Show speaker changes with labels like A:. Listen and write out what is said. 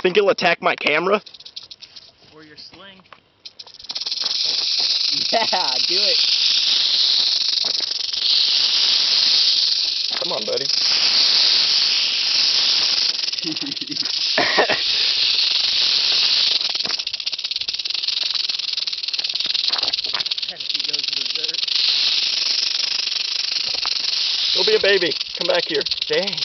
A: Think it'll attack my camera?
B: Or your sling.
A: Yeah, do it. Come on, buddy. He'll be a baby. Come back here. Dang.